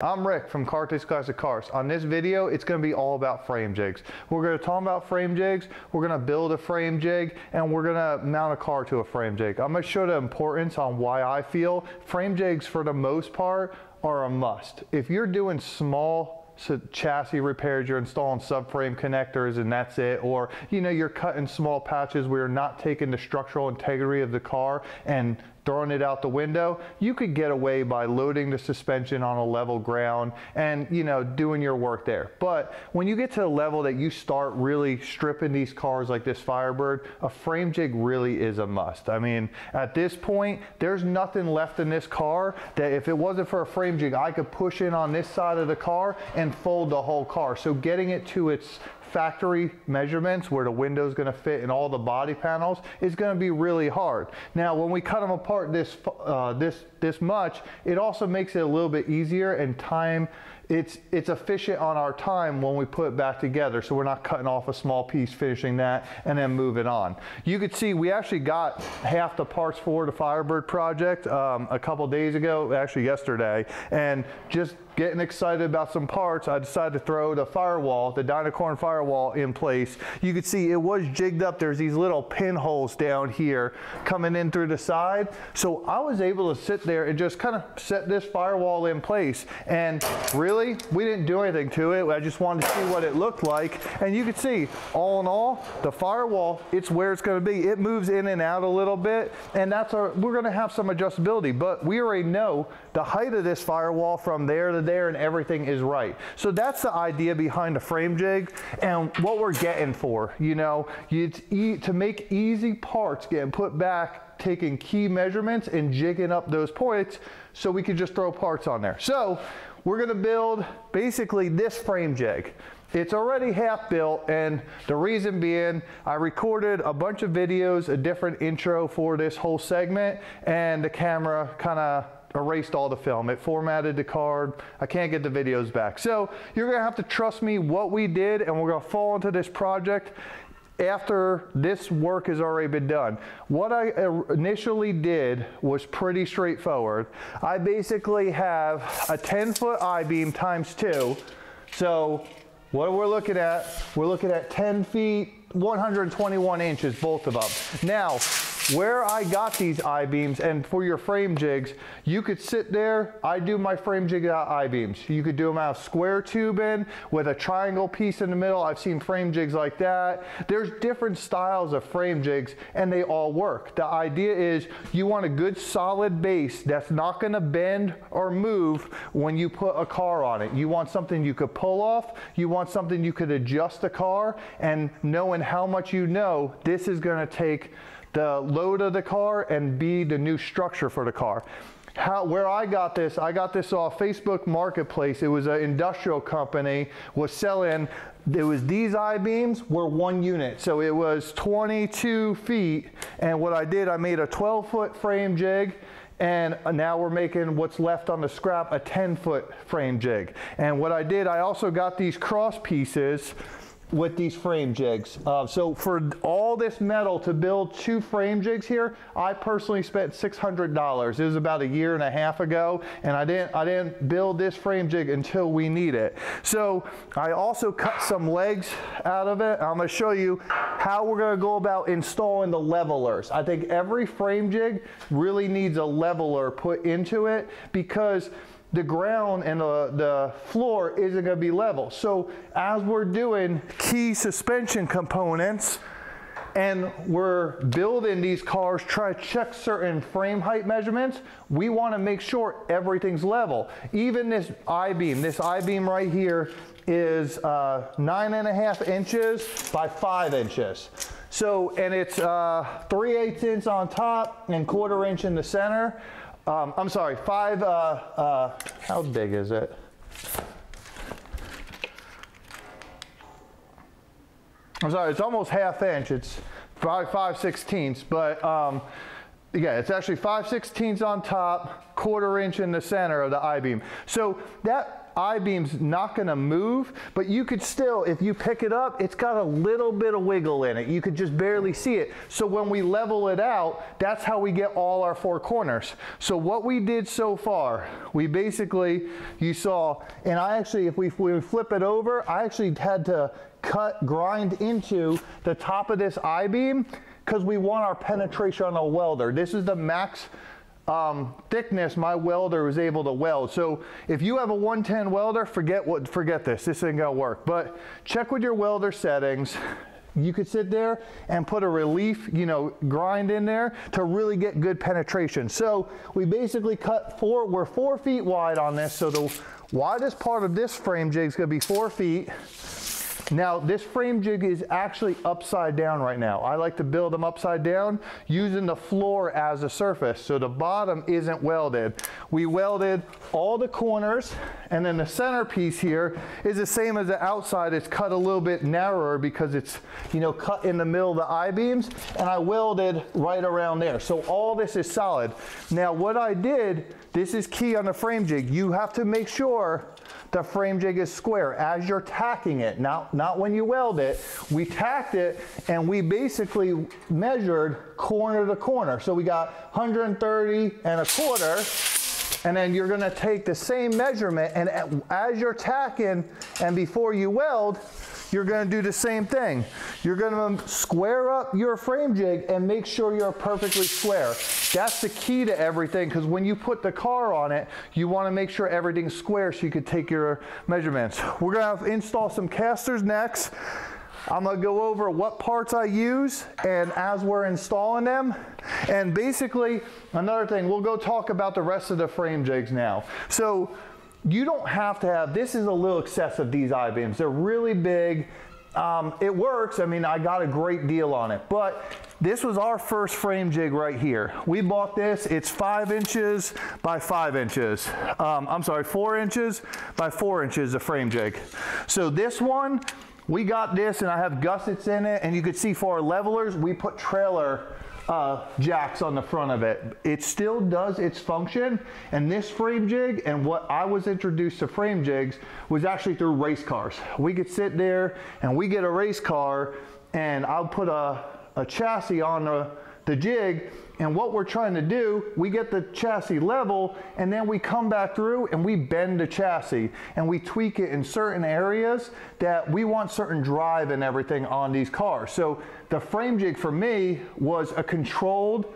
I'm Rick from Carthage Classic Cars. On this video, it's going to be all about frame jigs. We're going to talk about frame jigs, we're going to build a frame jig, and we're going to mount a car to a frame jig. I'm going to show the importance on why I feel frame jigs, for the most part, are a must. If you're doing small so chassis repairs, you're installing subframe connectors and that's it. Or, you know, you're cutting small patches where you're not taking the structural integrity of the car and throwing it out the window, you could get away by loading the suspension on a level ground and you know doing your work there. But when you get to the level that you start really stripping these cars like this Firebird, a frame jig really is a must. I mean, at this point, there's nothing left in this car that if it wasn't for a frame jig, I could push in on this side of the car and fold the whole car. So getting it to its factory measurements where the window is going to fit in all the body panels is going to be really hard. Now, when we cut them apart this, uh, this, this much, it also makes it a little bit easier and time it's, it's efficient on our time when we put it back together. So we're not cutting off a small piece, finishing that, and then moving on. You could see we actually got half the parts for the Firebird project um, a couple days ago, actually yesterday, and just getting excited about some parts, I decided to throw the firewall, the Dynacorn firewall in place. You can see it was jigged up. There's these little pinholes down here coming in through the side. So I was able to sit there and just kind of set this firewall in place. And really, we didn't do anything to it. I just wanted to see what it looked like. And you can see, all in all, the firewall, it's where it's gonna be. It moves in and out a little bit. And that's our, we're gonna have some adjustability, but we already know the height of this firewall from there to there and everything is right. So that's the idea behind a frame jig and what we're getting for, you know, you, to make easy parts getting put back, taking key measurements and jigging up those points so we could just throw parts on there. So we're gonna build basically this frame jig. It's already half built and the reason being I recorded a bunch of videos, a different intro for this whole segment and the camera kind of erased all the film. It formatted the card. I can't get the videos back. So you're gonna have to trust me what we did and we're gonna fall into this project after this work has already been done. What I er, initially did was pretty straightforward. I basically have a 10 foot I-beam times two. So what we're looking at, we're looking at 10 feet, 121 inches, both of them. Now, where I got these I-beams and for your frame jigs, you could sit there, I do my frame jig out I-beams. You could do them out of square tubing with a triangle piece in the middle. I've seen frame jigs like that. There's different styles of frame jigs and they all work. The idea is you want a good solid base that's not gonna bend or move when you put a car on it. You want something you could pull off. You want something you could adjust the car and knowing how much you know, this is gonna take the load of the car and B, the new structure for the car. How, where I got this, I got this off Facebook Marketplace. It was an industrial company was selling, it was these I-beams were one unit. So it was 22 feet. And what I did, I made a 12 foot frame jig and now we're making what's left on the scrap a 10 foot frame jig. And what I did, I also got these cross pieces with these frame jigs. Uh, so for all this metal to build two frame jigs here, I personally spent $600. It was about a year and a half ago, and I didn't, I didn't build this frame jig until we need it. So I also cut some legs out of it. I'm gonna show you how we're gonna go about installing the levelers. I think every frame jig really needs a leveler put into it because the ground and the, the floor isn't going to be level. So as we're doing key suspension components and we're building these cars, try to check certain frame height measurements, we want to make sure everything's level. Even this I-beam, this I-beam right here is uh, nine and a half inches by five inches. So, and it's uh, 3 eighths inch on top and quarter inch in the center. Um, I'm sorry, five, uh, uh, how big is it? I'm sorry, it's almost half inch. It's five, five sixteenths, but um, Yeah, it's actually 5 16ths on top, quarter inch in the center of the I-beam. So that I-beam's not gonna move, but you could still, if you pick it up, it's got a little bit of wiggle in it. You could just barely see it. So when we level it out, that's how we get all our four corners. So what we did so far, we basically, you saw, and I actually, if we, if we flip it over, I actually had to cut, grind into the top of this I-beam because we want our penetration on a welder. This is the max um, thickness my welder was able to weld. So if you have a 110 welder, forget what, forget this. This ain't gonna work. But check with your welder settings. You could sit there and put a relief, you know, grind in there to really get good penetration. So we basically cut four, we're four feet wide on this. So the widest part of this frame jig is gonna be four feet. Now this frame jig is actually upside down right now. I like to build them upside down using the floor as a surface so the bottom isn't welded. We welded all the corners and then the center piece here is the same as the outside. It's cut a little bit narrower because it's you know cut in the middle of the I-beams and I welded right around there. So all this is solid. Now what I did, this is key on the frame jig. You have to make sure the frame jig is square as you're tacking it, not, not when you weld it. We tacked it and we basically measured corner to corner. So we got 130 and a quarter and then you're gonna take the same measurement and as you're tacking and before you weld, you're going to do the same thing. You're going to square up your frame jig and make sure you're perfectly square. That's the key to everything because when you put the car on it, you want to make sure everything's square so you can take your measurements. We're going to install some casters next. I'm gonna go over what parts I use and as we're installing them. And basically, another thing, we'll go talk about the rest of the frame jigs now. So you don't have to have, this is a little excessive, these I-beams. They're really big. Um, it works. I mean, I got a great deal on it. But this was our first frame jig right here. We bought this. It's five inches by five inches. Um, I'm sorry, four inches by four inches of frame jig. So this one, we got this and I have gussets in it. And you could see for our levelers, we put trailer uh, jacks on the front of it. It still does its function. And this frame jig and what I was introduced to frame jigs was actually through race cars. We could sit there and we get a race car and I'll put a, a chassis on the, the jig and what we're trying to do, we get the chassis level and then we come back through and we bend the chassis and we tweak it in certain areas that we want certain drive and everything on these cars. So the frame jig for me was a controlled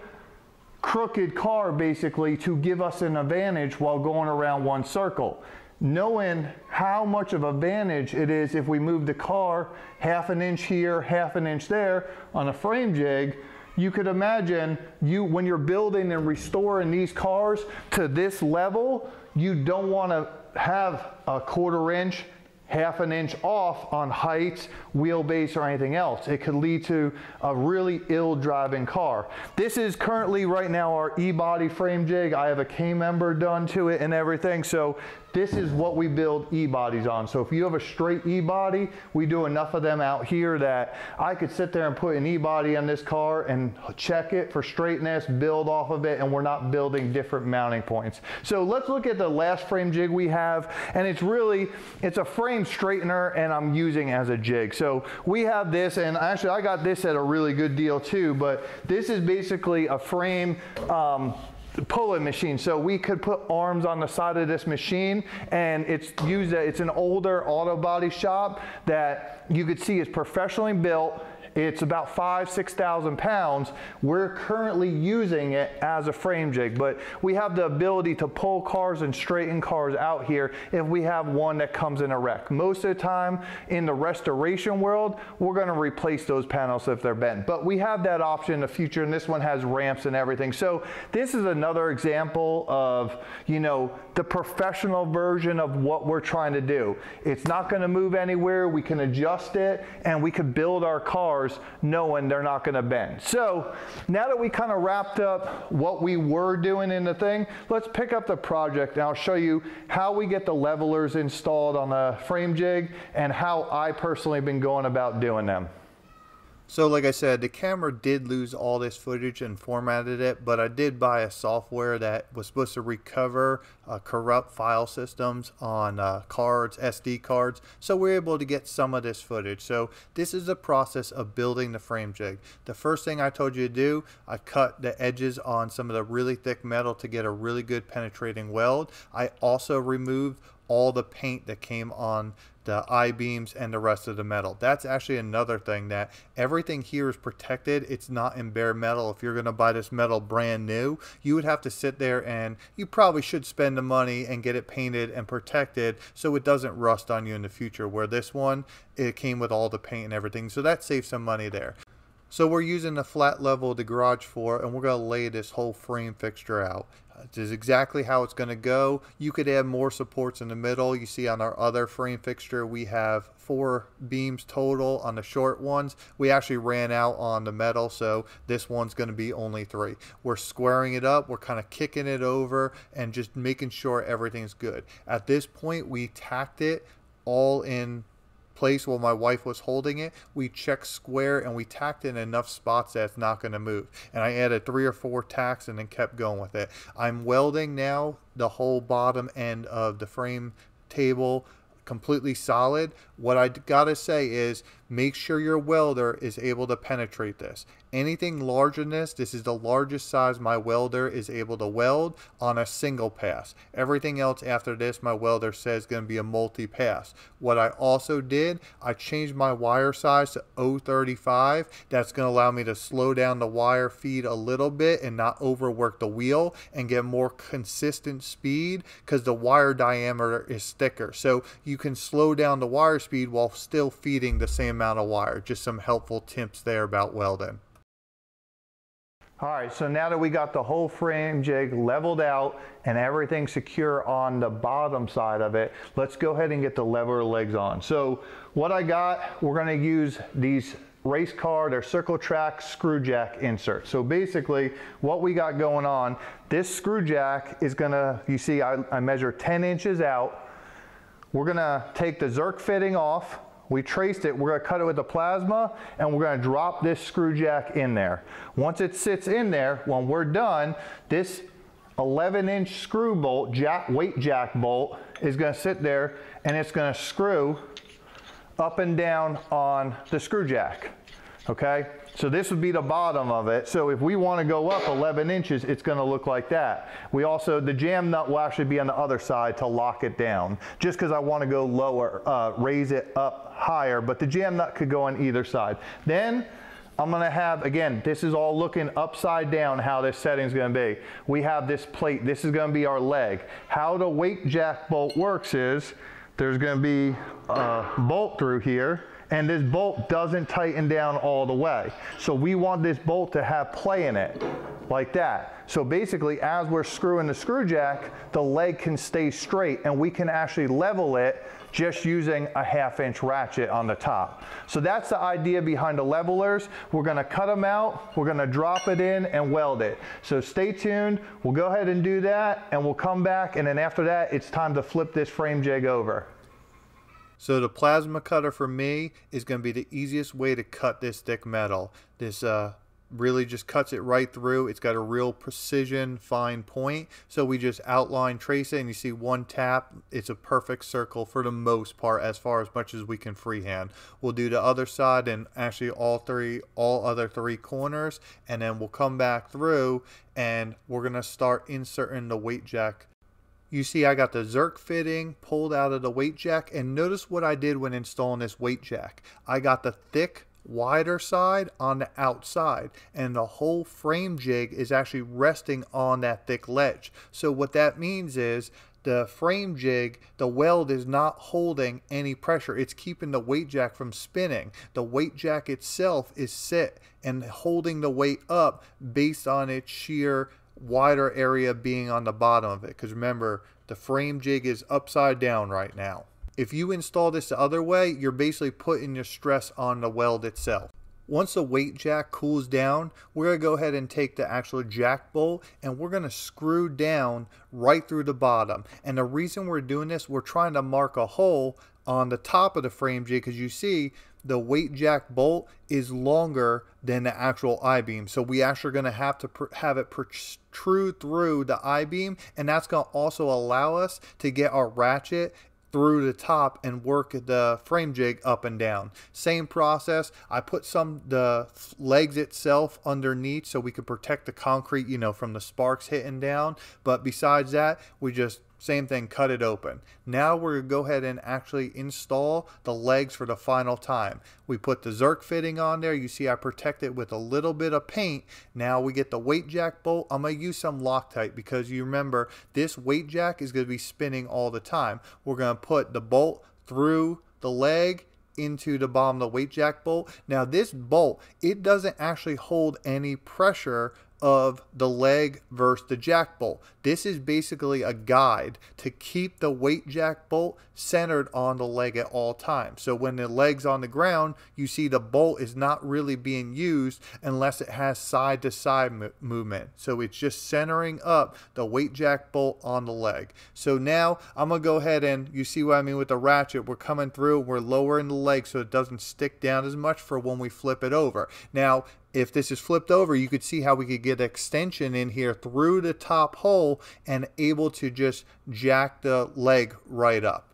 crooked car basically to give us an advantage while going around one circle. Knowing how much of advantage it is if we move the car half an inch here, half an inch there on a frame jig, you could imagine you when you're building and restoring these cars to this level, you don't want to have a quarter inch half an inch off on height, wheelbase, or anything else. It could lead to a really ill driving car. This is currently right now our e-body frame jig. I have a K-member done to it and everything. So this is what we build e-bodies on. So if you have a straight e-body, we do enough of them out here that I could sit there and put an e-body on this car and check it for straightness, build off of it, and we're not building different mounting points. So let's look at the last frame jig we have, and it's really, it's a frame straightener and I'm using as a jig. So we have this, and actually I got this at a really good deal too, but this is basically a frame um, pulling machine. So we could put arms on the side of this machine and it's used, it's an older auto body shop that you could see is professionally built it's about five, 6,000 pounds. We're currently using it as a frame jig, but we have the ability to pull cars and straighten cars out here if we have one that comes in a wreck. Most of the time in the restoration world, we're gonna replace those panels if they're bent, but we have that option in the future and this one has ramps and everything. So this is another example of, you know, the professional version of what we're trying to do. It's not gonna move anywhere, we can adjust it and we can build our car cars knowing they're not going to bend. So now that we kind of wrapped up what we were doing in the thing, let's pick up the project and I'll show you how we get the levelers installed on the frame jig and how I personally have been going about doing them. So like I said, the camera did lose all this footage and formatted it, but I did buy a software that was supposed to recover uh, corrupt file systems on uh, cards, SD cards. So we're able to get some of this footage. So this is the process of building the frame jig. The first thing I told you to do, I cut the edges on some of the really thick metal to get a really good penetrating weld. I also removed all the paint that came on the I-beams and the rest of the metal. That's actually another thing that everything here is protected. It's not in bare metal. If you're going to buy this metal brand new, you would have to sit there and you probably should spend the money and get it painted and protected so it doesn't rust on you in the future. Where this one, it came with all the paint and everything. So that saves some money there. So we're using the flat level of the garage floor and we're going to lay this whole frame fixture out. This is exactly how it's going to go. You could add more supports in the middle. You see on our other frame fixture, we have four beams total on the short ones. We actually ran out on the metal, so this one's going to be only three. We're squaring it up. We're kind of kicking it over and just making sure everything's good. At this point, we tacked it all in place while my wife was holding it, we checked square and we tacked in enough spots that it's not going to move. And I added three or four tacks and then kept going with it. I'm welding now the whole bottom end of the frame table completely solid. What I gotta say is make sure your welder is able to penetrate this. Anything larger than this, this is the largest size my welder is able to weld on a single pass. Everything else after this, my welder says is going to be a multi-pass. What I also did, I changed my wire size to 035. That's going to allow me to slow down the wire feed a little bit and not overwork the wheel and get more consistent speed because the wire diameter is thicker. So you can slow down the wire speed while still feeding the same amount of wire. Just some helpful tips there about welding. All right, so now that we got the whole frame jig leveled out and everything secure on the bottom side of it, let's go ahead and get the lever legs on. So what I got, we're gonna use these race car, they're circle track screw jack inserts. So basically what we got going on, this screw jack is gonna, you see I, I measure 10 inches out. We're gonna take the Zerk fitting off, we traced it, we're gonna cut it with the plasma and we're gonna drop this screw jack in there. Once it sits in there, when we're done, this 11 inch screw bolt, jack, weight jack bolt, is gonna sit there and it's gonna screw up and down on the screw jack, okay? So this would be the bottom of it. So if we want to go up 11 inches, it's going to look like that. We also, the jam nut will actually be on the other side to lock it down. Just because I want to go lower, uh, raise it up higher, but the jam nut could go on either side. Then I'm going to have, again, this is all looking upside down how this setting is going to be. We have this plate. This is going to be our leg. How the weight jack bolt works is there's going to be a bolt through here and this bolt doesn't tighten down all the way. So we want this bolt to have play in it, like that. So basically, as we're screwing the screw jack, the leg can stay straight and we can actually level it just using a half inch ratchet on the top. So that's the idea behind the levelers. We're gonna cut them out, we're gonna drop it in and weld it. So stay tuned, we'll go ahead and do that and we'll come back and then after that, it's time to flip this frame jig over. So the plasma cutter for me is going to be the easiest way to cut this thick metal. This uh, really just cuts it right through. It's got a real precision, fine point. So we just outline, trace it, and you see one tap. It's a perfect circle for the most part as far as much as we can freehand. We'll do the other side and actually all three, all other three corners, and then we'll come back through and we're going to start inserting the weight jack you see I got the Zerk fitting pulled out of the weight jack and notice what I did when installing this weight jack. I got the thick wider side on the outside and the whole frame jig is actually resting on that thick ledge. So what that means is the frame jig, the weld is not holding any pressure. It's keeping the weight jack from spinning. The weight jack itself is set and holding the weight up based on its sheer wider area being on the bottom of it. Because remember, the frame jig is upside down right now. If you install this the other way, you're basically putting your stress on the weld itself. Once the weight jack cools down, we're going to go ahead and take the actual jack bolt and we're going to screw down right through the bottom. And the reason we're doing this, we're trying to mark a hole on the top of the frame jig because you see the weight jack bolt is longer than the actual I-beam. So we actually are going to have to have it protrude through the I-beam and that's going to also allow us to get our ratchet through the top and work the frame jig up and down. Same process. I put some the legs itself underneath so we could protect the concrete, you know, from the sparks hitting down. But besides that, we just same thing, cut it open. Now we're going to go ahead and actually install the legs for the final time. We put the Zerk fitting on there. You see I protect it with a little bit of paint. Now we get the weight jack bolt. I'm going to use some Loctite because you remember this weight jack is going to be spinning all the time. We're going to put the bolt through the leg into the bottom of the weight jack bolt. Now this bolt, it doesn't actually hold any pressure of the leg versus the jack bolt. This is basically a guide to keep the weight jack bolt centered on the leg at all times. So when the leg's on the ground, you see the bolt is not really being used unless it has side to side movement. So it's just centering up the weight jack bolt on the leg. So now I'm gonna go ahead and you see what I mean with the ratchet. We're coming through, we're lowering the leg so it doesn't stick down as much for when we flip it over. Now if this is flipped over, you could see how we could get extension in here through the top hole and able to just jack the leg right up.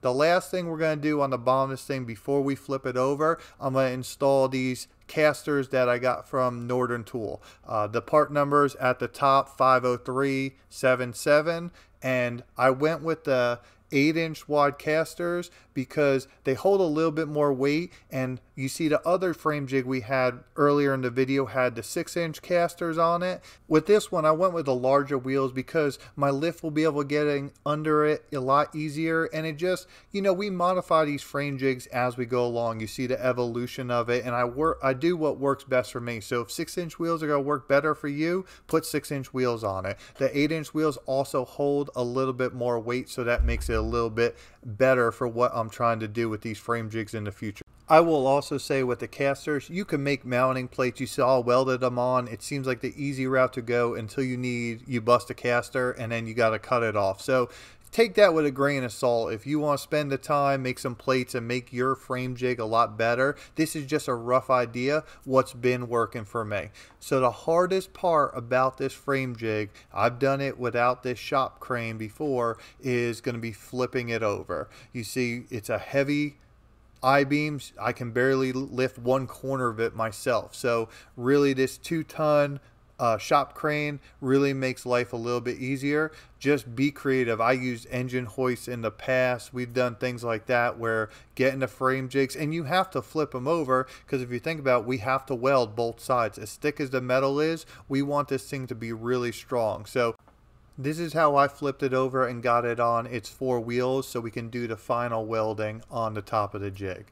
The last thing we're going to do on the bottom of this thing before we flip it over, I'm going to install these casters that I got from Northern Tool. Uh, the part numbers at the top 50377 and I went with the 8 inch wide casters because they hold a little bit more weight. And you see the other frame jig we had earlier in the video had the 6 inch casters on it. With this one I went with the larger wheels because my lift will be able to get under it a lot easier. And it just you know we modify these frame jigs as we go along. You see the evolution of it. And I work I do what works best for me. So if 6 inch wheels are going to work better for you put 6 inch wheels on it. The 8 inch wheels also hold a little bit more weight so that makes it a little bit better for what I'm trying to do with these frame jigs in the future. I will also say with the casters, you can make mounting plates. You saw welded them on. It seems like the easy route to go until you need, you bust a caster and then you got to cut it off. So take that with a grain of salt. If you want to spend the time, make some plates and make your frame jig a lot better, this is just a rough idea what's been working for me. So the hardest part about this frame jig, I've done it without this shop crane before, is going to be flipping it over. You see, it's a heavy I-beams, I can barely lift one corner of it myself. So really this two ton uh, shop crane really makes life a little bit easier. Just be creative. I used engine hoists in the past. We've done things like that where getting the frame jigs and you have to flip them over because if you think about it, we have to weld both sides. As thick as the metal is, we want this thing to be really strong. So this is how I flipped it over and got it on its four wheels so we can do the final welding on the top of the jig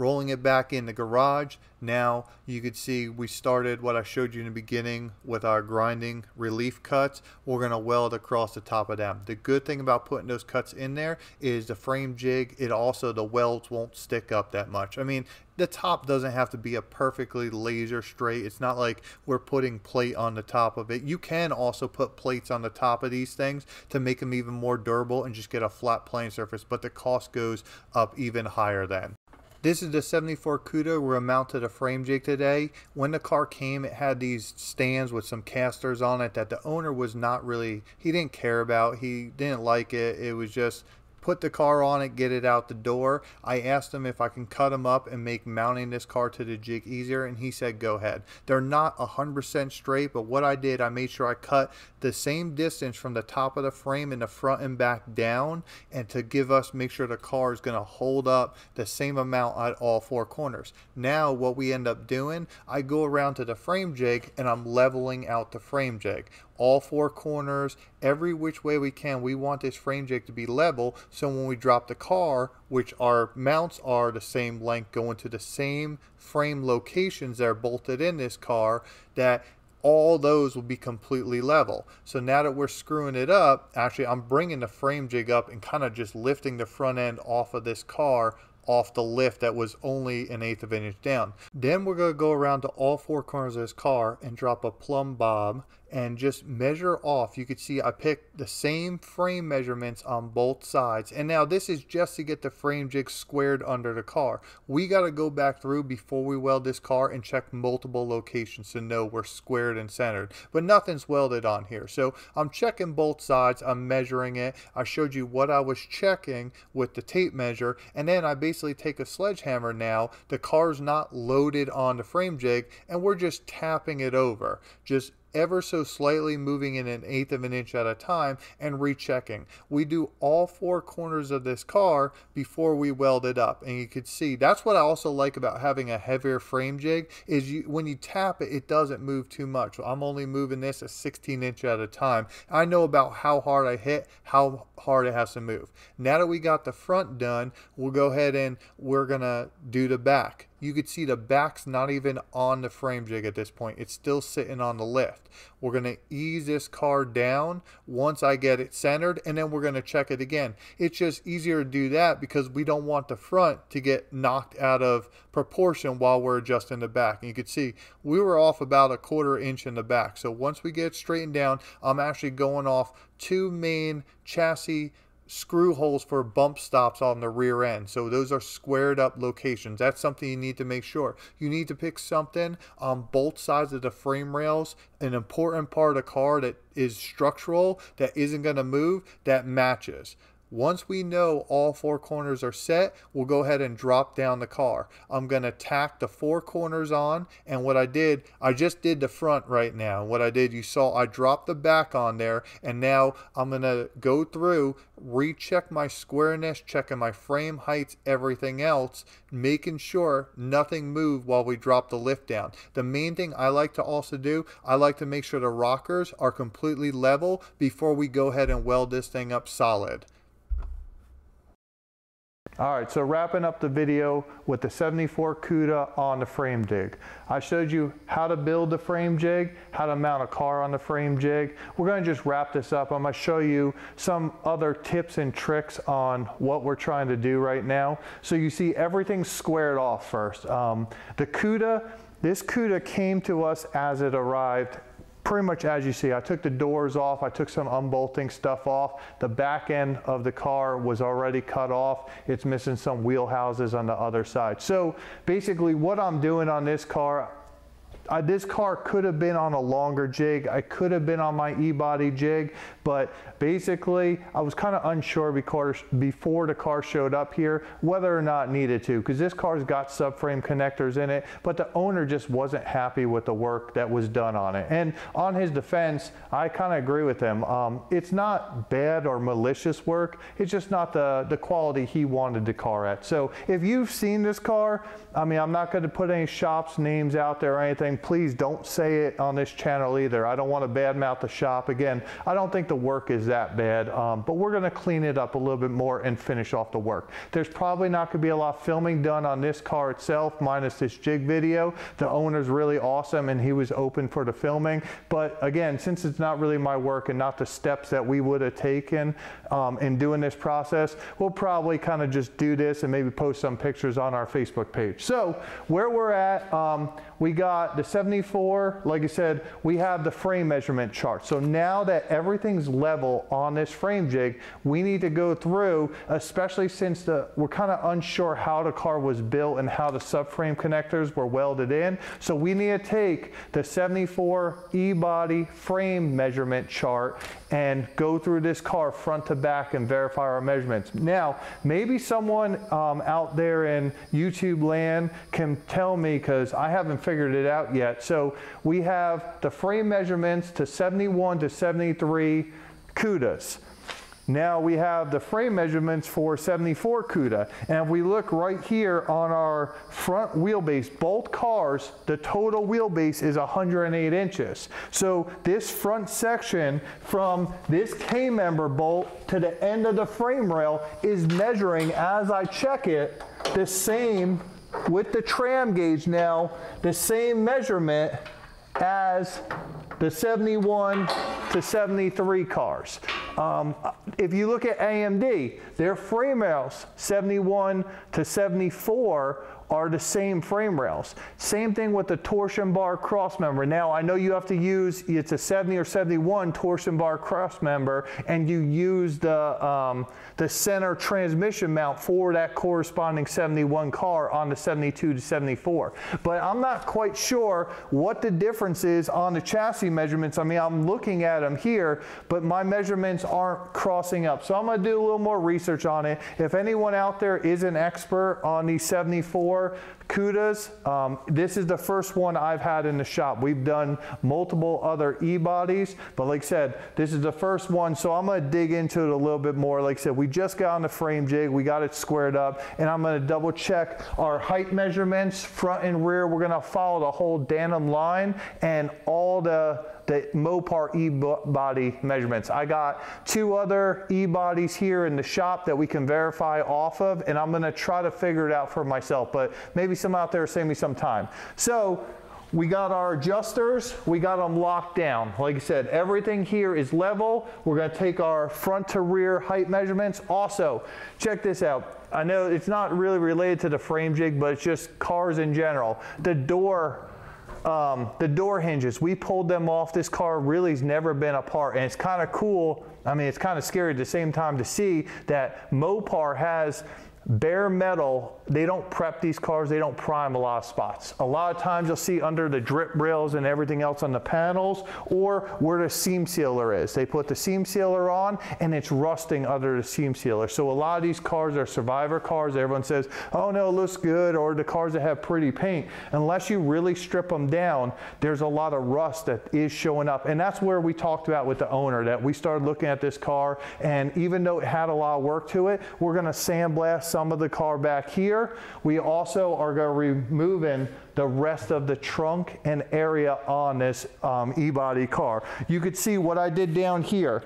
rolling it back in the garage. Now you could see we started what I showed you in the beginning with our grinding relief cuts. We're going to weld across the top of them. The good thing about putting those cuts in there is the frame jig, it also, the welds won't stick up that much. I mean, the top doesn't have to be a perfectly laser straight. It's not like we're putting plate on the top of it. You can also put plates on the top of these things to make them even more durable and just get a flat plane surface, but the cost goes up even higher then. This is the 74 Cuda. We're mounted a frame jig today. When the car came, it had these stands with some casters on it that the owner was not really, he didn't care about. He didn't like it. It was just put the car on it, get it out the door. I asked him if I can cut them up and make mounting this car to the jig easier, and he said go ahead. They're not 100% straight, but what I did, I made sure I cut the same distance from the top of the frame in the front and back down, and to give us, make sure the car is going to hold up the same amount at all four corners. Now, what we end up doing, I go around to the frame jig, and I'm leveling out the frame jig all four corners, every which way we can. We want this frame jig to be level so when we drop the car, which our mounts are the same length going to the same frame locations that are bolted in this car, that all those will be completely level. So now that we're screwing it up, actually I'm bringing the frame jig up and kind of just lifting the front end off of this car off the lift that was only an eighth of an inch down. Then we're going to go around to all four corners of this car and drop a plumb bob and just measure off. You could see I picked the same frame measurements on both sides. And now this is just to get the frame jig squared under the car. We got to go back through before we weld this car and check multiple locations to know we're squared and centered. But nothing's welded on here. So I'm checking both sides. I'm measuring it. I showed you what I was checking with the tape measure. And then I basically take a sledgehammer now. The car's not loaded on the frame jig and we're just tapping it over. Just ever so slightly moving in an eighth of an inch at a time and rechecking. We do all four corners of this car before we weld it up. And you can see that's what I also like about having a heavier frame jig is you when you tap it, it doesn't move too much. I'm only moving this a 16 inch at a time. I know about how hard I hit, how hard it has to move. Now that we got the front done, we'll go ahead and we're gonna do the back you could see the back's not even on the frame jig at this point. It's still sitting on the lift. We're going to ease this car down once I get it centered and then we're going to check it again. It's just easier to do that because we don't want the front to get knocked out of proportion while we're adjusting the back. And you can see we were off about a quarter inch in the back. So once we get straightened down, I'm actually going off two main chassis screw holes for bump stops on the rear end. So those are squared up locations. That's something you need to make sure. You need to pick something on both sides of the frame rails, an important part of the car that is structural, that isn't going to move, that matches. Once we know all four corners are set, we'll go ahead and drop down the car. I'm going to tack the four corners on. And what I did, I just did the front right now. What I did, you saw I dropped the back on there. And now I'm going to go through, recheck my squareness, checking my frame heights, everything else, making sure nothing moved while we drop the lift down. The main thing I like to also do, I like to make sure the rockers are completely level before we go ahead and weld this thing up solid. All right, so wrapping up the video with the 74 CUDA on the frame jig. I showed you how to build the frame jig, how to mount a car on the frame jig. We're gonna just wrap this up. I'm gonna show you some other tips and tricks on what we're trying to do right now. So you see everything squared off first. Um, the CUDA, this CUDA came to us as it arrived pretty much as you see, I took the doors off, I took some unbolting stuff off. The back end of the car was already cut off. It's missing some wheel houses on the other side. So basically what I'm doing on this car, I, this car could have been on a longer jig. I could have been on my e-body jig, but basically I was kind of unsure before the car showed up here whether or not needed to because this car's got subframe connectors in it, but the owner just wasn't happy with the work that was done on it. And on his defense, I kind of agree with him. Um, it's not bad or malicious work. It's just not the, the quality he wanted the car at. So if you've seen this car, I mean, I'm not going to put any shops names out there or anything please don't say it on this channel either. I don't want to badmouth the shop. Again, I don't think the work is that bad, um, but we're going to clean it up a little bit more and finish off the work. There's probably not going to be a lot of filming done on this car itself, minus this jig video. The owner's really awesome and he was open for the filming. But again, since it's not really my work and not the steps that we would have taken um, in doing this process, we'll probably kind of just do this and maybe post some pictures on our Facebook page. So where we're at, um, we got the 74, like I said, we have the frame measurement chart. So now that everything's level on this frame jig, we need to go through, especially since the, we're kind of unsure how the car was built and how the subframe connectors were welded in. So we need to take the 74 E-body frame measurement chart and go through this car front to back and verify our measurements. Now, maybe someone um, out there in YouTube land can tell me, because I haven't figured it out yet. So we have the frame measurements to 71 to 73 CUDAs. Now we have the frame measurements for 74 CUDA. And if we look right here on our front wheelbase, both cars, the total wheelbase is 108 inches. So this front section from this K-member bolt to the end of the frame rail is measuring, as I check it, the same with the tram gauge now, the same measurement as the 71 to 73 cars. Um, if you look at AMD, their frame rails, 71 to 74, are the same frame rails. Same thing with the torsion bar cross member. Now I know you have to use, it's a 70 or 71 torsion bar cross member and you use the, um, the center transmission mount for that corresponding 71 car on the 72 to 74. But I'm not quite sure what the difference is on the chassis measurements. I mean, I'm looking at them here, but my measurements aren't crossing up. So I'm gonna do a little more research on it. If anyone out there is an expert on the 74 for CUDAs. Um, this is the first one I've had in the shop. We've done multiple other e-bodies, but like I said, this is the first one, so I'm gonna dig into it a little bit more. Like I said, we just got on the frame jig, we got it squared up, and I'm gonna double check our height measurements, front and rear. We're gonna follow the whole datum line and all the the Mopar e-body measurements. I got two other e-bodies here in the shop that we can verify off of, and I'm gonna try to figure it out for myself, but maybe some out there save me some time. So we got our adjusters, we got them locked down. Like I said, everything here is level. We're gonna take our front to rear height measurements. Also, check this out. I know it's not really related to the frame jig, but it's just cars in general. The door um, the door hinges, we pulled them off. This car really has never been apart. And it's kind of cool. I mean, it's kind of scary at the same time to see that Mopar has bare metal, they don't prep these cars, they don't prime a lot of spots. A lot of times you'll see under the drip rails and everything else on the panels or where the seam sealer is. They put the seam sealer on and it's rusting under the seam sealer. So a lot of these cars are survivor cars. Everyone says, oh no, it looks good, or the cars that have pretty paint. Unless you really strip them down, there's a lot of rust that is showing up. And that's where we talked about with the owner that we started looking at this car and even though it had a lot of work to it, we're gonna sandblast some of the car back here. We also are going to removing the rest of the trunk and area on this um, e-body car. You could see what I did down here.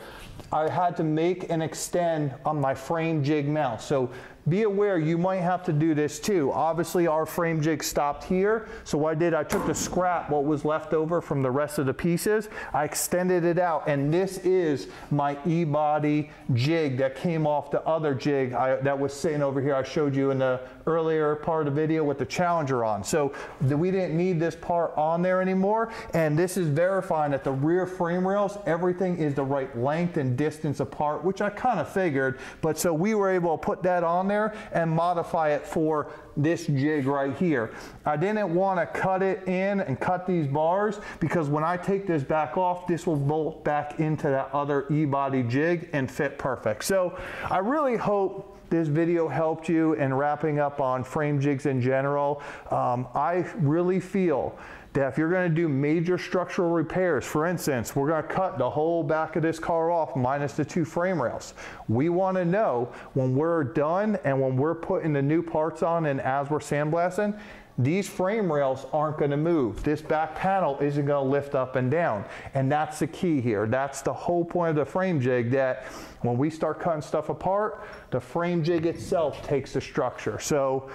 I had to make and extend on my frame jig mount. So be aware you might have to do this too. Obviously our frame jig stopped here. So what I did, I took the scrap, what was left over from the rest of the pieces, I extended it out and this is my E-body jig that came off the other jig I, that was sitting over here I showed you in the earlier part of the video with the Challenger on. So the, we didn't need this part on there anymore and this is verifying that the rear frame rails, everything is the right length and distance apart, which I kind of figured, but so we were able to put that on there there and modify it for this jig right here. I didn't want to cut it in and cut these bars because when I take this back off, this will bolt back into that other E-body jig and fit perfect. So I really hope this video helped you in wrapping up on frame jigs in general. Um, I really feel that if you're going to do major structural repairs, for instance, we're going to cut the whole back of this car off minus the two frame rails. We want to know when we're done and when we're putting the new parts on and as we're sandblasting, these frame rails aren't going to move. This back panel isn't going to lift up and down. And that's the key here. That's the whole point of the frame jig that when we start cutting stuff apart, the frame jig itself takes the structure. So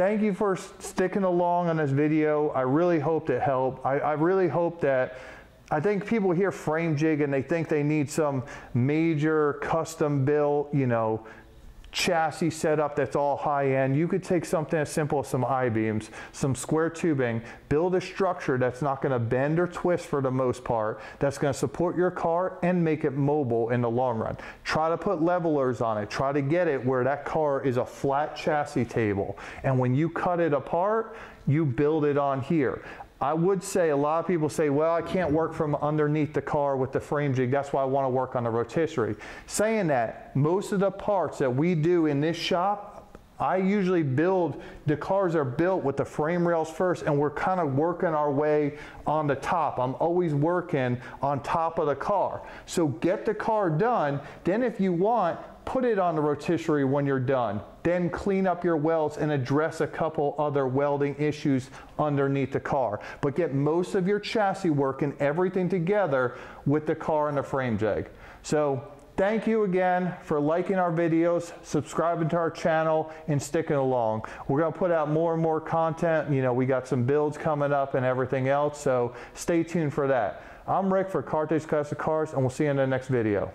thank you for sticking along on this video. I really hope it helped. I, I really hope that I think people hear frame jig and they think they need some major custom built, you know, chassis setup that's all high end. You could take something as simple as some I-beams, some square tubing, build a structure that's not gonna bend or twist for the most part, that's gonna support your car and make it mobile in the long run. Try to put levelers on it. Try to get it where that car is a flat chassis table. And when you cut it apart, you build it on here. I would say a lot of people say, well, I can't work from underneath the car with the frame jig. That's why I want to work on the rotisserie. Saying that, most of the parts that we do in this shop, I usually build, the cars are built with the frame rails first and we're kind of working our way on the top. I'm always working on top of the car. So get the car done. Then if you want, put it on the rotisserie when you're done. Then clean up your welds and address a couple other welding issues underneath the car. But get most of your chassis work and everything together with the car and the frame jig. So thank you again for liking our videos, subscribing to our channel, and sticking along. We're going to put out more and more content. You know, we got some builds coming up and everything else, so stay tuned for that. I'm Rick for Carthage Classic Cars, and we'll see you in the next video.